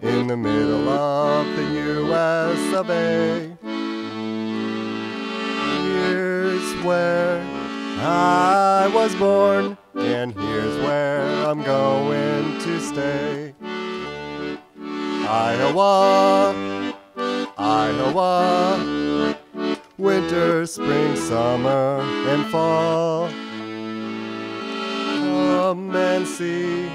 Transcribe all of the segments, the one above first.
in the middle of the US of A. Here's where I was born, and here's where I'm going to stay. Iowa, Iowa, winter, spring, summer, and fall. Come and see,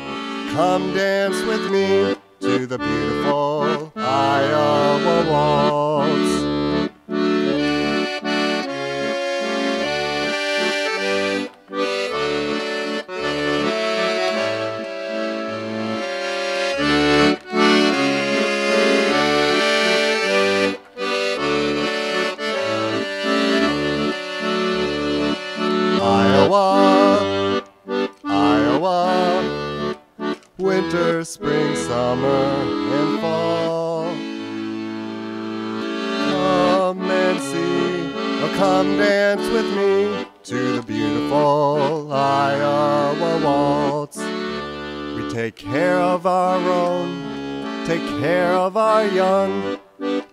come dance with me to the beautiful Iowa waltz. Winter, spring, summer, and fall. Come and see, or come dance with me to the beautiful Iowa waltz. We take care of our own, take care of our young,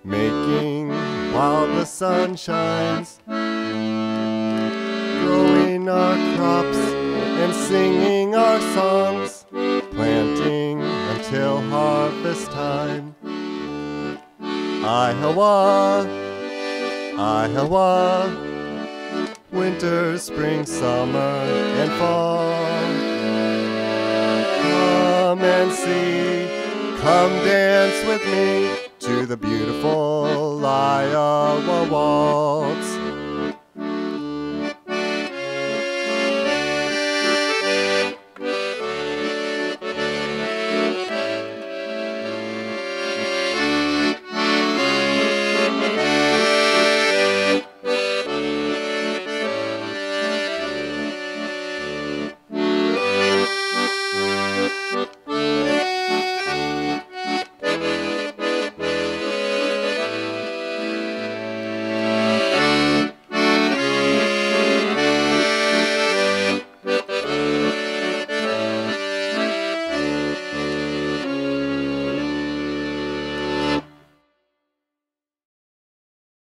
making while the sun shines growing our crops and singing our songs, time. Iowa, Iowa, winter, spring, summer, and fall. Come and see, come dance with me to the beautiful Iowa waltz.